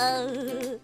Oh.